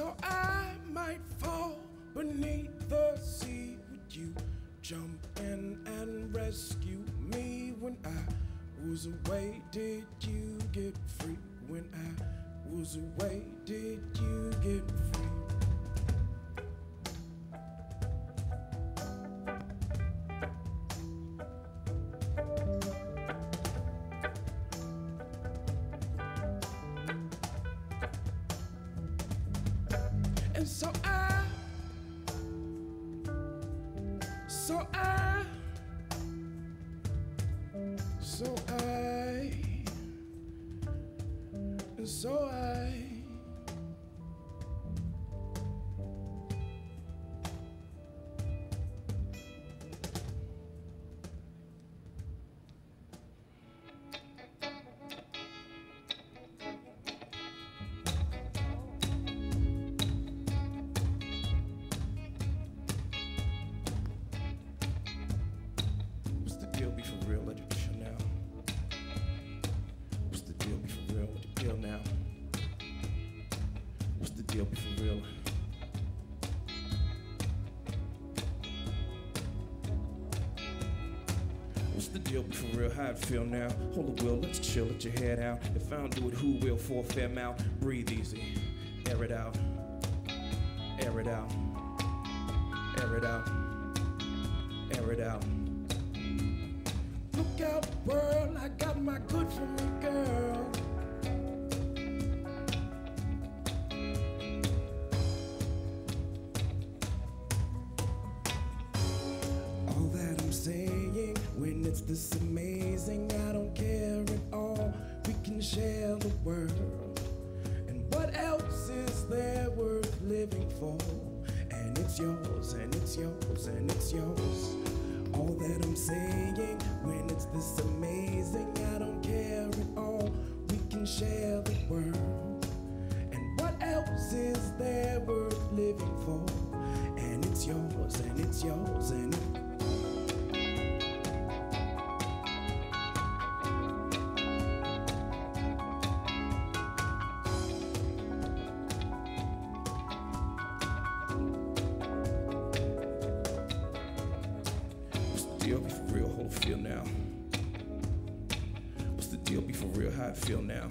so I might fall beneath the sea. Would you jump in and rescue me when I was away? Did you get free when I was away? Did you get free? And so I, so I, so I, deal? Be for real, let it chill now. What's the deal? Be for real, what the deal now? What's the deal? Be for real. What's the deal? Be for real, how it feel now? Hold the wheel, let's chill, let your head out. If I don't do it, who will? For a fair mouth, breathe easy, air it out, air it out, air it out, air it out. Look out, world, I got my good for me, girl. All that I'm saying, when it's this amazing, I don't care at all. We can share the world. And what else is there worth living for? And it's yours, and it's yours, and it's yours. All that I'm saying, when it's this amazing, I don't care at all. We can share the world. And what else is there worth living for? And it's yours, and it's yours, and What's feel now.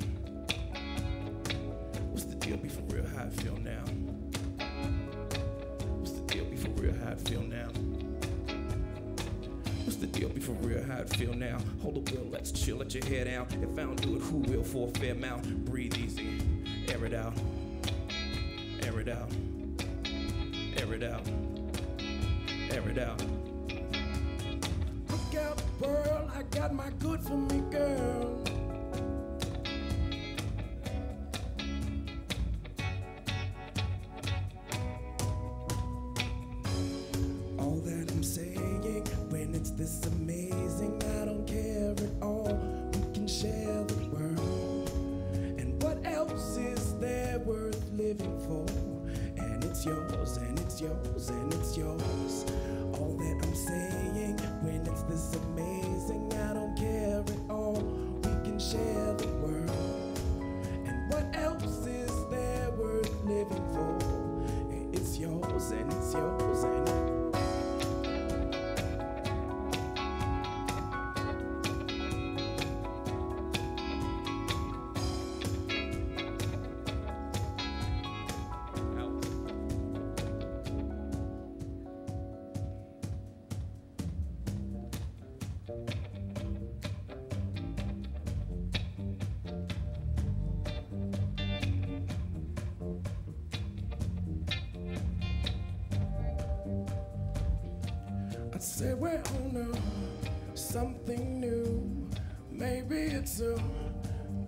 What's the deal? Be for real, how I feel now. What's the deal? Be for real, how I feel now. What's the deal? Be for real, how it feel now. Hold the wheel, let's chill, let your head out. If I don't do it, who will for a fair mouth? Breathe easy, air it out, air it out, air it out, air it out. Look out, world, I got my good for me, girl. Say we're on a something new. Maybe it's a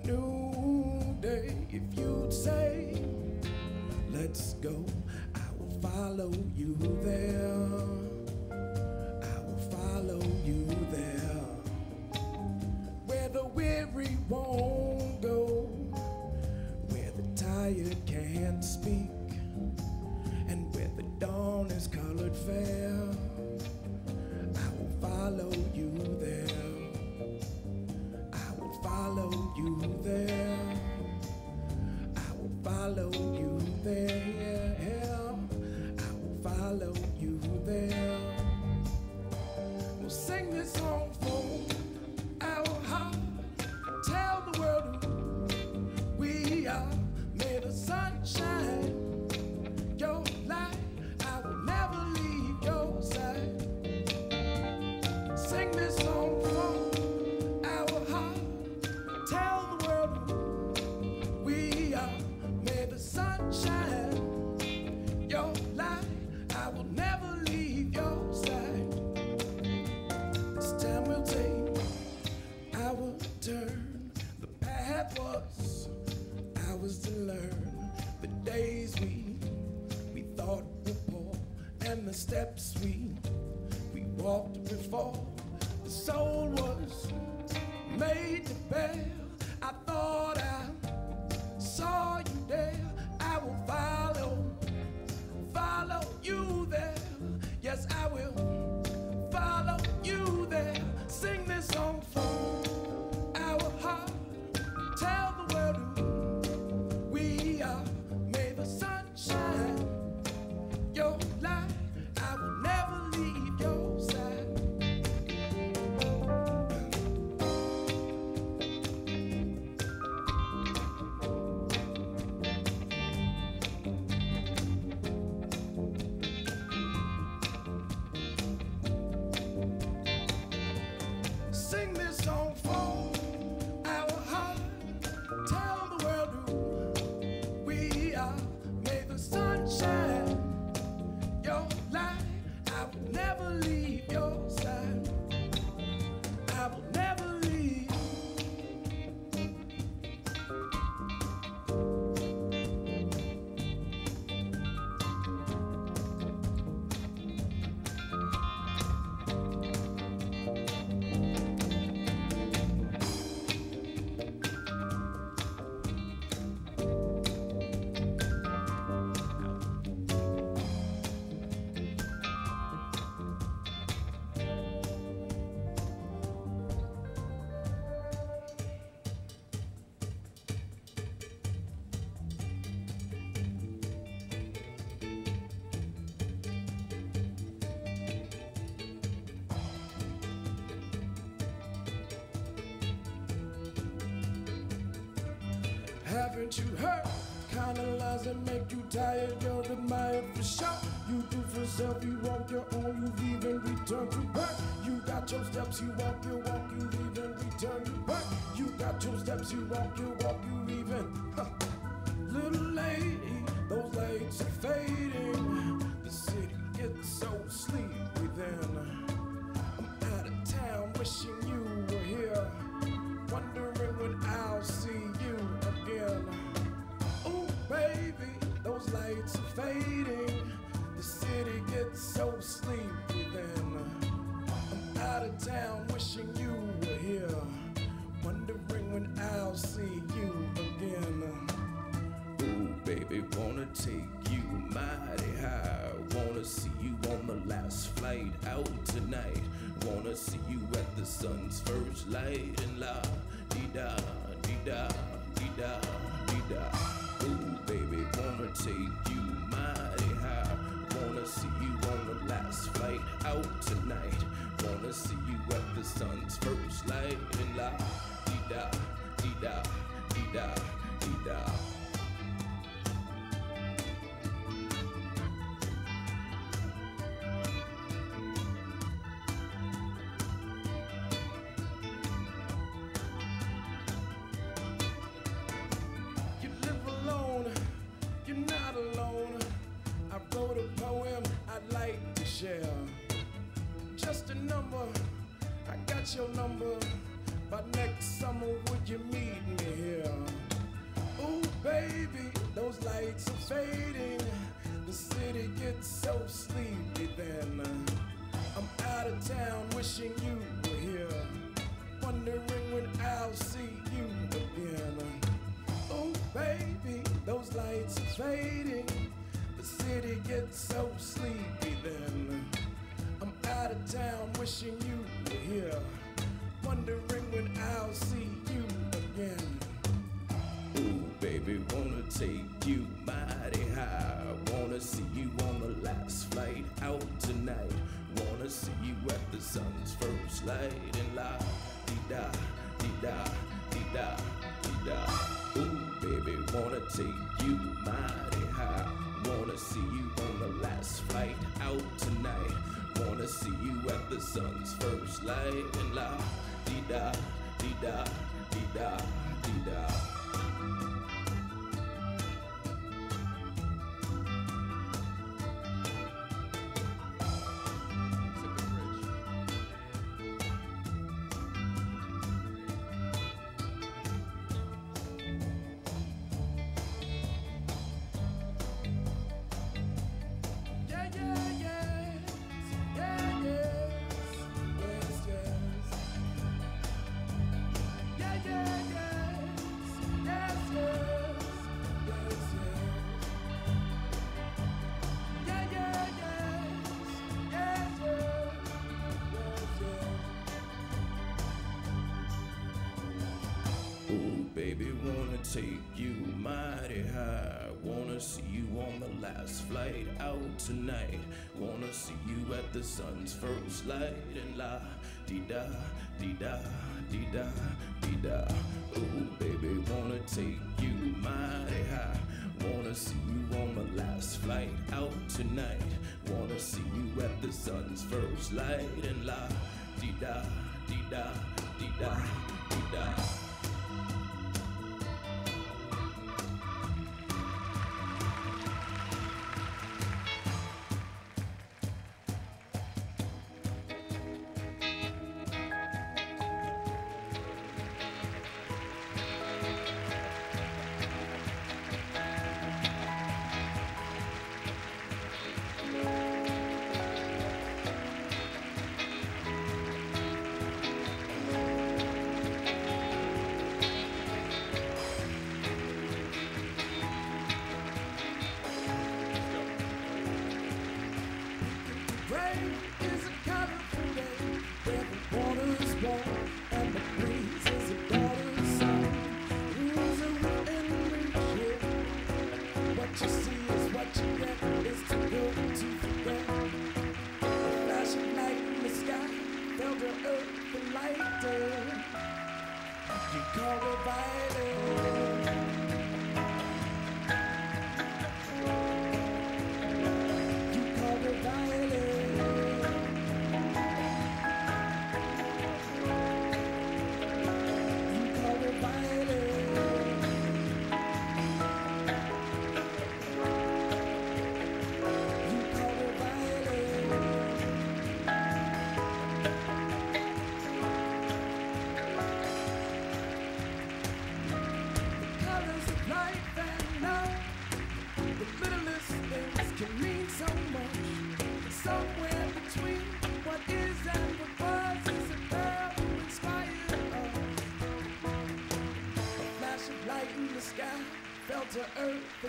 new day. If you'd say, let's go, I will follow you there. I will follow you there. Where the weary won't go, where the tired can't speak, and where the dawn is colored fair. Follow made to bear. Haven't you heard? Kind of lies that make you tired, you're admired for sure. You do for self, you walk your own, you've even returned to birth. You got your steps, you walk your walk, you even return to birth. You got your steps, you walk your walk, you even. Huh. Little lady, those lights are fading. The city gets so sleepy then. Fading. The city gets so sleepy then. I'm out of town, wishing you were here. Wondering when I'll see you again. Ooh, baby, wanna take you mighty high. Wanna see you on the last flight out tonight. Wanna see you at the sun's first light and la dee da dee da dee da dee da. Ooh, baby, wanna take you. Wanna see you on the last flight out tonight. Wanna see you at the sun's first light and la dee da dee da dee da dee da. Baby, those lights are fading. The city gets so sleepy then. I'm out of town, wishing you were here. Wondering when I'll see you again. Oh, baby, those lights are fading. The city gets so sleepy then. I'm out of town, wishing you were here. Wondering when I'll see take you mighty high. Wanna see you on the last flight out tonight. Wanna see you at the sun's first light and la dee da dee da dee da dee da. Ooh, baby, wanna take you mighty high. Wanna see you on the last flight out tonight. Wanna see you at the sun's first light and la dee da dee da dee da dee da. Take you mighty high. Wanna see you on the last flight out tonight. Wanna see you at the sun's first light and la dee da dee da dee da dee da. Oh, baby, wanna take you mighty high. Wanna see you on the last flight out tonight. Wanna see you at the sun's first light and la dee da dee da dee da dee da.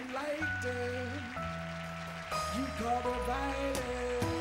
And lighted. You called her violet.